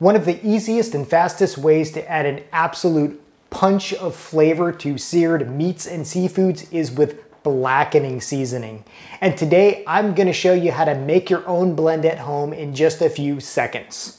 One of the easiest and fastest ways to add an absolute punch of flavor to seared meats and seafoods is with blackening seasoning. And today I'm gonna show you how to make your own blend at home in just a few seconds.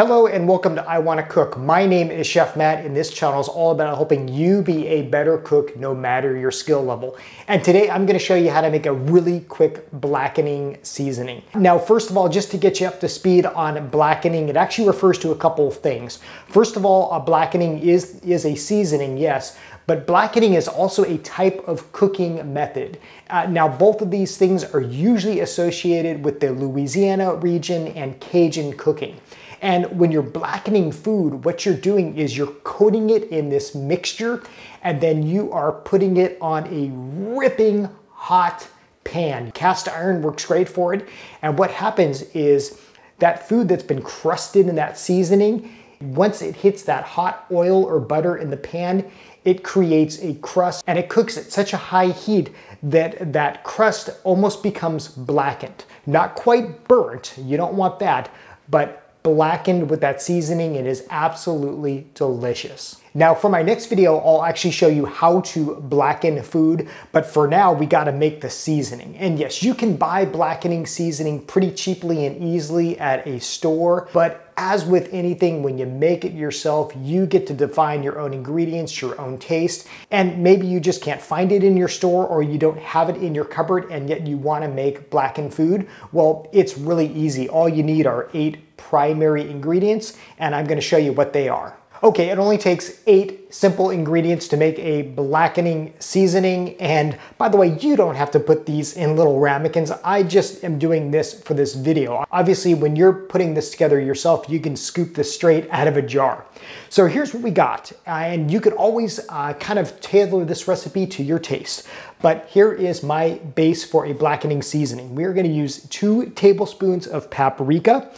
Hello and welcome to I Wanna Cook. My name is Chef Matt and this channel is all about helping you be a better cook no matter your skill level. And today I'm gonna show you how to make a really quick blackening seasoning. Now, first of all, just to get you up to speed on blackening, it actually refers to a couple of things. First of all, a blackening is, is a seasoning, yes, but blackening is also a type of cooking method. Uh, now, both of these things are usually associated with the Louisiana region and Cajun cooking. And when you're blackening food, what you're doing is you're coating it in this mixture and then you are putting it on a ripping hot pan. Cast iron works great for it. And what happens is that food that's been crusted in that seasoning, once it hits that hot oil or butter in the pan, it creates a crust and it cooks at such a high heat that that crust almost becomes blackened. Not quite burnt, you don't want that, but blackened with that seasoning. It is absolutely delicious. Now for my next video, I'll actually show you how to blacken food, but for now we gotta make the seasoning. And yes, you can buy blackening seasoning pretty cheaply and easily at a store, but as with anything, when you make it yourself, you get to define your own ingredients, your own taste, and maybe you just can't find it in your store or you don't have it in your cupboard and yet you wanna make blackened food. Well, it's really easy. All you need are eight primary ingredients, and I'm gonna show you what they are. Okay, it only takes eight simple ingredients to make a blackening seasoning. And by the way, you don't have to put these in little ramekins. I just am doing this for this video. Obviously, when you're putting this together yourself, you can scoop this straight out of a jar. So here's what we got. Uh, and you can always uh, kind of tailor this recipe to your taste. But here is my base for a blackening seasoning. We're gonna use two tablespoons of paprika.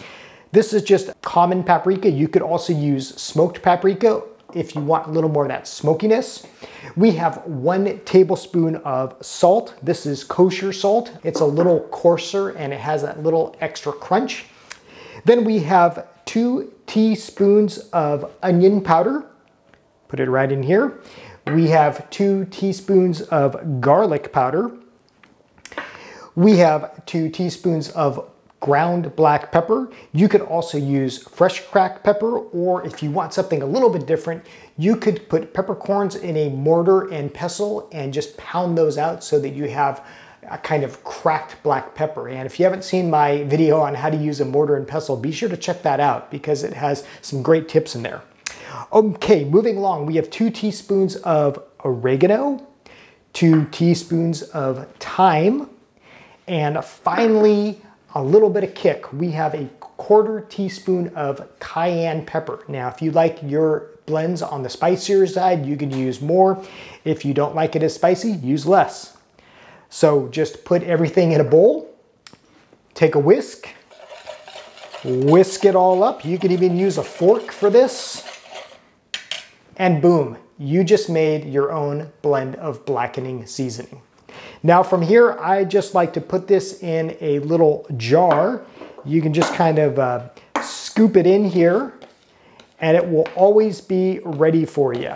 This is just common paprika. You could also use smoked paprika if you want a little more of that smokiness. We have one tablespoon of salt. This is kosher salt. It's a little coarser and it has that little extra crunch. Then we have two teaspoons of onion powder. Put it right in here. We have two teaspoons of garlic powder. We have two teaspoons of ground black pepper. You could also use fresh cracked pepper, or if you want something a little bit different, you could put peppercorns in a mortar and pestle and just pound those out so that you have a kind of cracked black pepper. And if you haven't seen my video on how to use a mortar and pestle, be sure to check that out because it has some great tips in there. Okay, moving along, we have two teaspoons of oregano, two teaspoons of thyme, and finally a little bit of kick, we have a quarter teaspoon of cayenne pepper. Now, if you like your blends on the spicier side, you can use more. If you don't like it as spicy, use less. So just put everything in a bowl, take a whisk, whisk it all up. You can even use a fork for this. And boom, you just made your own blend of blackening seasoning. Now from here, I just like to put this in a little jar. You can just kind of uh, scoop it in here and it will always be ready for you.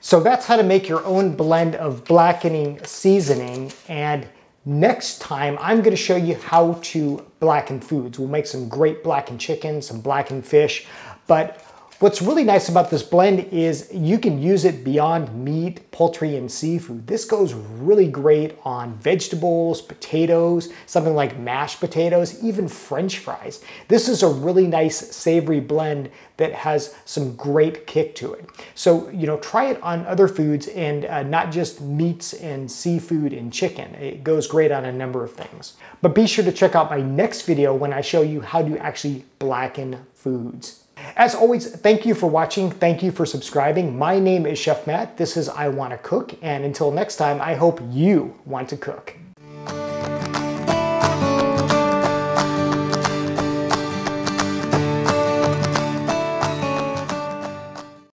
So that's how to make your own blend of blackening seasoning. And next time, I'm gonna show you how to blacken foods. We'll make some great blackened chicken, some blackened fish, but What's really nice about this blend is you can use it beyond meat, poultry, and seafood. This goes really great on vegetables, potatoes, something like mashed potatoes, even french fries. This is a really nice savory blend that has some great kick to it. So, you know, try it on other foods and uh, not just meats and seafood and chicken. It goes great on a number of things. But be sure to check out my next video when I show you how to actually blacken foods. As always, thank you for watching. Thank you for subscribing. My name is Chef Matt. This is I Want to Cook. And until next time, I hope you want to cook.